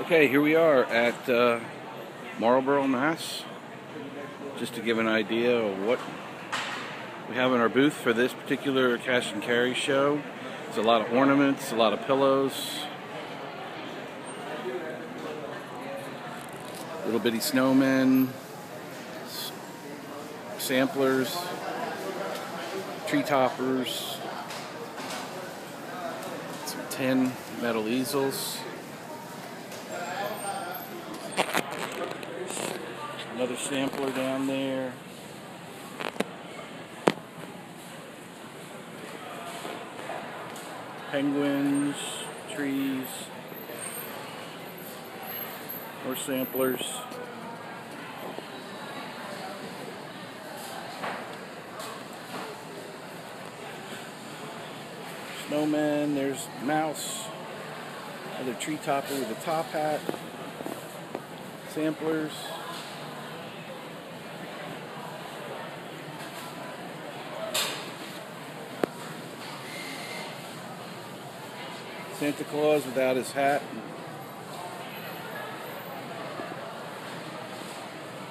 Okay, here we are at uh, Marlboro, Mass. Just to give an idea of what we have in our booth for this particular cash and carry show. It's a lot of ornaments, a lot of pillows, little bitty snowmen, samplers, tree toppers, some tin metal easels. Another sampler down there. Penguins, trees, more samplers. Snowman, there's mouse, another tree topper with a top hat, samplers. Santa Claus without his hat.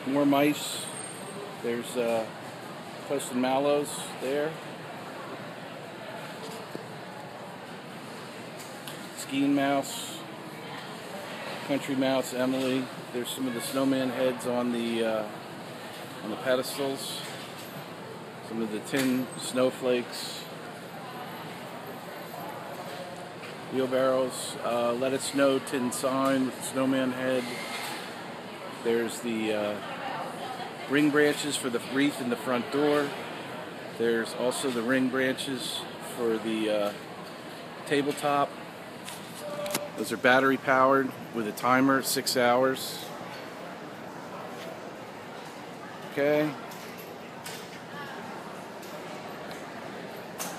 More mice. There's uh, Toasted Mallows there. Skiing Mouse. Country Mouse, Emily. There's some of the snowman heads on the uh, on the pedestals. Some of the tin snowflakes. Wheelbarrows. Uh, let it snow tin sign with the snowman head. There's the uh, ring branches for the wreath in the front door. There's also the ring branches for the uh, tabletop. Those are battery powered with a timer, six hours. Okay.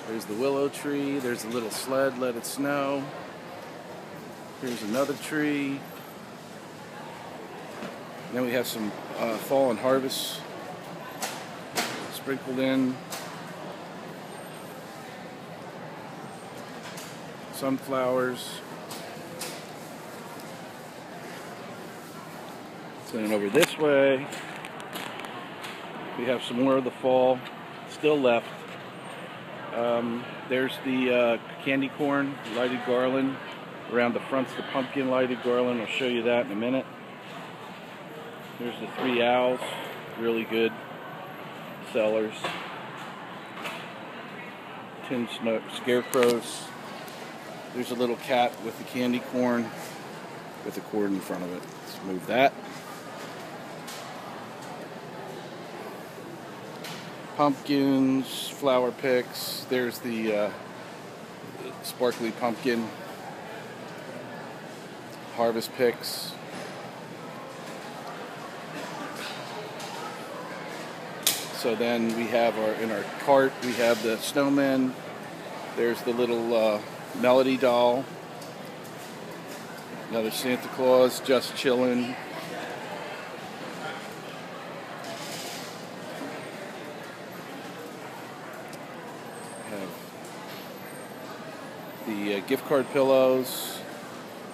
There's the willow tree. There's a little sled, let it snow. Here's another tree. then we have some uh, fall and harvest sprinkled in. Sunflowers. Then over this way, we have some more of the fall still left. Um, there's the uh, candy corn lighted garland. Around the front's the pumpkin lighted garland. I'll show you that in a minute. There's the three owls, really good sellers. Tin scarecrows. There's a little cat with the candy corn with a cord in front of it. Let's move that. Pumpkins, flower picks. There's the uh, sparkly pumpkin, harvest picks. So then we have our in our cart we have the snowman. There's the little uh, melody doll. Another Santa Claus just chilling. Have the uh, gift card pillows.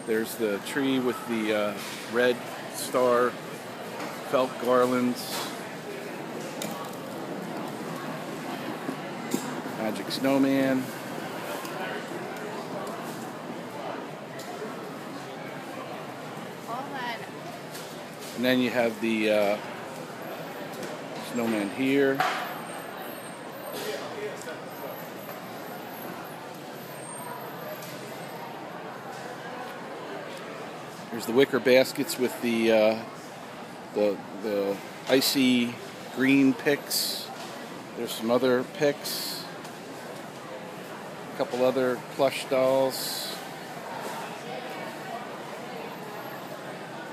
There's the tree with the uh, red star felt garlands. Magic snowman. And then you have the uh, snowman here. There's the wicker baskets with the uh, the the icy green picks. There's some other picks. A couple other plush dolls.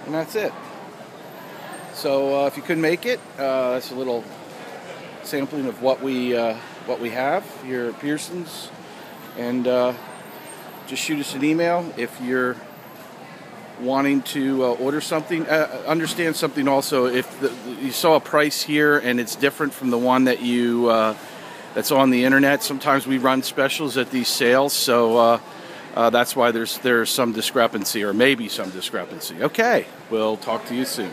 And that's it. So uh, if you couldn't make it, uh, that's a little sampling of what we uh, what we have here at Pearson's, and uh, just shoot us an email if you're wanting to uh, order something, uh, understand something also. If the, you saw a price here and it's different from the one that you uh, that's on the internet, sometimes we run specials at these sales. So uh, Uh, that's why there's there's some discrepancy, or maybe some discrepancy. Okay, we'll talk to you soon.